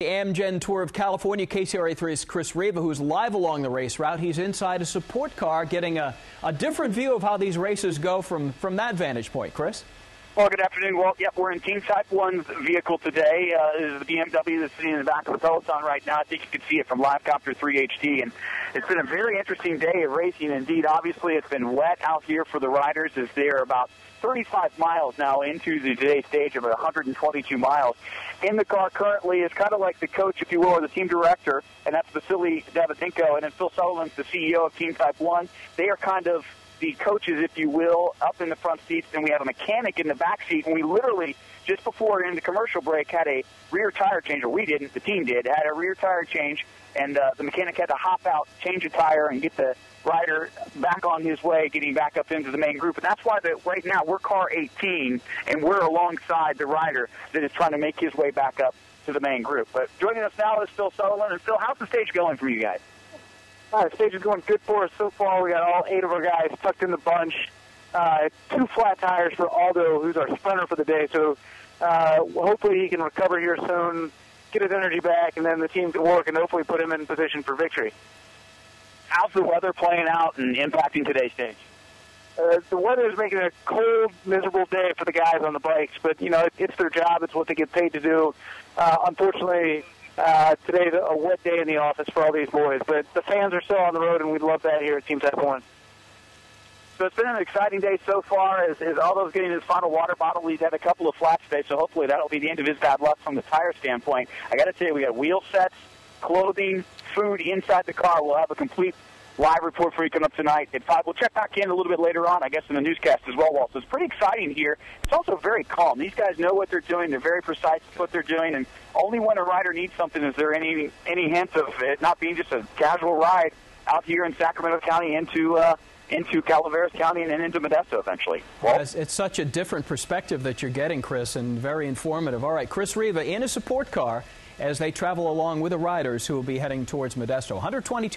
The Amgen Tour of California, KCRA3's Chris Riva, who's live along the race route. He's inside a support car getting a, a different view of how these races go from, from that vantage point. Chris? Well, good afternoon, Walt. Yep, we're in Team Type 1's vehicle today. Uh, this is the BMW that's sitting in the back of the Peloton right now. I think you can see it from Livecopter 3HD. And it's been a very interesting day of racing. Indeed, obviously, it's been wet out here for the riders as they're about 35 miles now into the today's stage of 122 miles. In the car currently is kind of like the coach, if you will, or the team director, and that's Vasily Davidenko. And then Phil Southerland's the CEO of Team Type 1. They are kind of the coaches, if you will, up in the front seats, and we have a mechanic in the back seat. And we literally, just before in the commercial break, had a rear tire change, or we didn't, the team did, had a rear tire change, and uh, the mechanic had to hop out, change a tire, and get the rider back on his way, getting back up into the main group. And that's why right now we're car 18, and we're alongside the rider that is trying to make his way back up to the main group. But joining us now is Phil Southerland. And Phil, how's the stage going for you guys? Uh, the stage is going good for us so far. We got all eight of our guys tucked in the bunch. Uh, two flat tires for Aldo, who's our sprinter for the day. So uh, hopefully he can recover here soon, get his energy back, and then the team can work and hopefully put him in position for victory. How's the weather playing out and impacting today's stage? Uh, the weather is making it a cold, miserable day for the guys on the bikes, but you know it, it's their job. It's what they get paid to do. Uh, unfortunately, uh, today's a wet day in the office for all these boys, but the fans are still on the road, and we love that here at Team Type 1. So it's been an exciting day so far as, as Aldo's getting his final water bottle. He's had a couple of flats today, so hopefully that'll be the end of his bad luck from the tire standpoint. I got to tell you, we got wheel sets, clothing, food inside the car. We'll have a complete live report for you coming up tonight at 5. We'll check back in a little bit later on, I guess, in the newscast as well, Walt. So it's pretty exciting here. It's also very calm. These guys know what they're doing. They're very precise with what they're doing. And only when a rider needs something is there any, any hint of it not being just a casual ride out here in Sacramento County into uh, into Calaveras County and then into Modesto eventually. Well, it's, it's, such a different perspective that you're getting, Chris, and very informative. All right, Chris Riva in a support car as they travel along with the riders who will be heading towards Modesto. 122